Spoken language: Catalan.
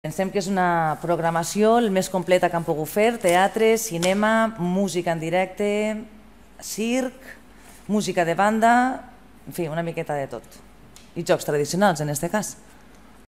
Pensem que és una programació el més completa que han pogut fer, teatre, cinema, música en directe, circ, música de banda, en fi, una miqueta de tot. I jocs tradicionals, en aquest cas.